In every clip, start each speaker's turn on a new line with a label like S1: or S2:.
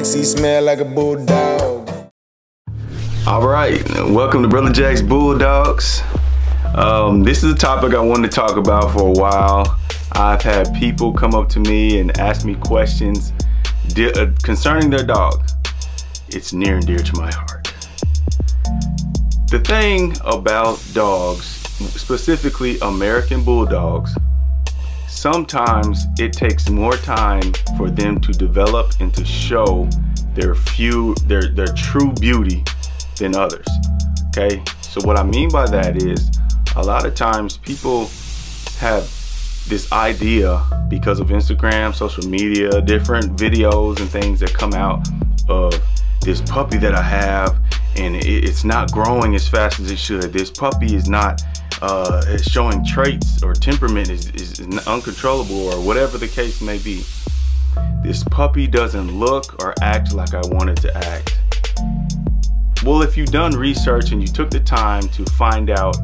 S1: He smell like a bulldog.
S2: All right, welcome to Brother Jack's Bulldogs. Um, this is a topic I wanted to talk about for a while. I've had people come up to me and ask me questions uh, concerning their dog. It's near and dear to my heart. The thing about dogs, specifically American Bulldogs, sometimes it takes more time for them to develop and to show their few their their true beauty than others okay? So what i mean by that is a lot of times people have this idea because of instagram social media different videos and things that come out of this puppy that i have and it's not growing as fast as it should. This puppy is not uh, is showing traits or temperament is, is uncontrollable or whatever the case may be. This puppy doesn't look or act like I wanted to act. Well, if you've done research and you took the time to find out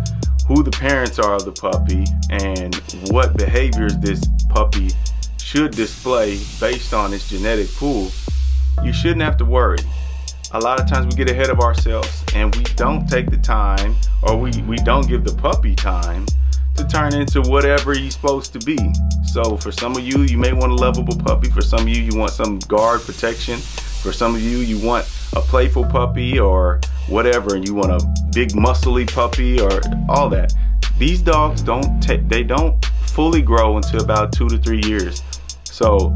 S2: who the parents are of the puppy and what behaviors this puppy should display based on its genetic pool, you shouldn't have to worry a lot of times we get ahead of ourselves and we don't take the time or we, we don't give the puppy time to turn into whatever he's supposed to be. So for some of you, you may want a lovable puppy. For some of you, you want some guard protection. For some of you, you want a playful puppy or whatever, and you want a big muscly puppy or all that. These dogs don't take, they don't fully grow until about two to three years. So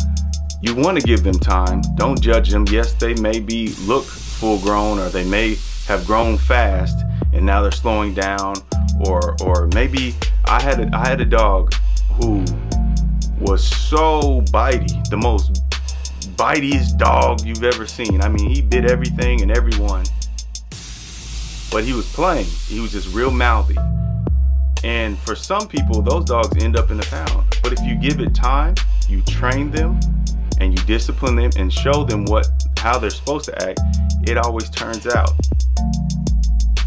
S2: you want to give them time. Don't judge them. Yes, they may be look full grown or they may have grown fast and now they're slowing down or or maybe I had a, I had a dog who was so bitey, the most bitiest dog you've ever seen. I mean, he bit everything and everyone. But he was playing. He was just real mouthy. And for some people, those dogs end up in the pound. But if you give it time, you train them, and you discipline them and show them what how they're supposed to act, it always turns out.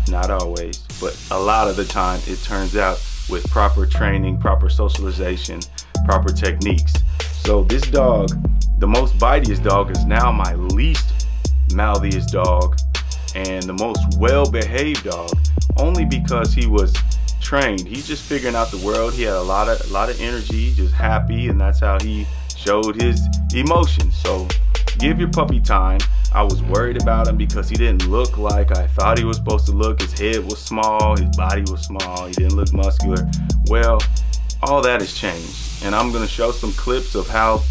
S2: Not always, but a lot of the time it turns out with proper training, proper socialization, proper techniques. So this dog, the most bitiest dog is now my least mouthiest dog and the most well-behaved dog only because he was trained. He's just figuring out the world. He had a lot of a lot of energy, just happy, and that's how he showed his emotions. So give your puppy time. I was worried about him because he didn't look like I thought he was supposed to look. His head was small, his body was small, he didn't look muscular. Well, all that has changed. And I'm gonna show some clips of how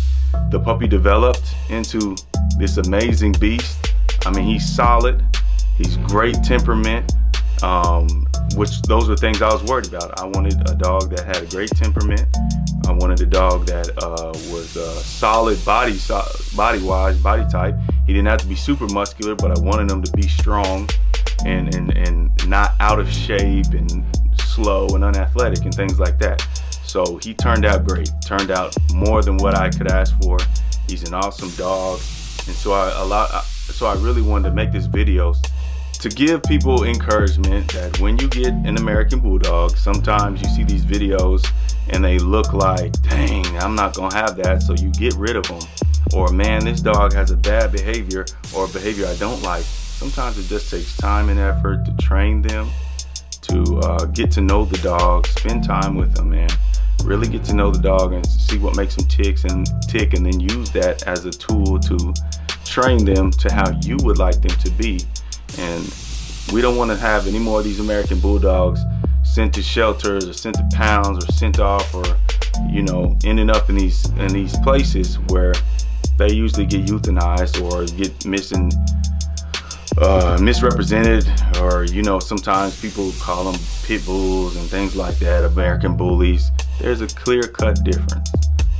S2: the puppy developed into this amazing beast. I mean, he's solid, he's great temperament, um, which those are things I was worried about. I wanted a dog that had a great temperament, I wanted a dog that uh, was uh, solid body, so body wise, body type. He didn't have to be super muscular, but I wanted him to be strong and, and, and not out of shape and slow and unathletic and things like that. So he turned out great, turned out more than what I could ask for. He's an awesome dog. And so I, a lot, so I really wanted to make this video to give people encouragement that when you get an American Bulldog, sometimes you see these videos and they look like, dang, I'm not gonna have that, so you get rid of them. Or man, this dog has a bad behavior or behavior I don't like. Sometimes it just takes time and effort to train them, to uh, get to know the dog, spend time with them, man. Really get to know the dog and see what makes them ticks and tick, and then use that as a tool to train them to how you would like them to be and we don't want to have any more of these American Bulldogs sent to shelters or sent to pounds or sent off or, you know, ending up in these in these places where they usually get euthanized or get missing uh, misrepresented or you know sometimes people call them pit bulls and things like that american bullies. There's a clear cut difference.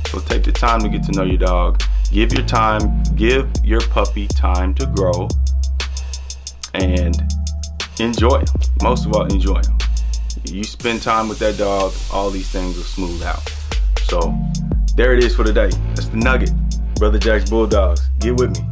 S2: So take the time to get to know your dog. Give your time give your puppy time to grow and enjoy them. Most of all, enjoy them. You spend time with that dog, all these things will smooth out. So there it is for today. That's the nugget. Brother Jack's Bulldogs. Get with me.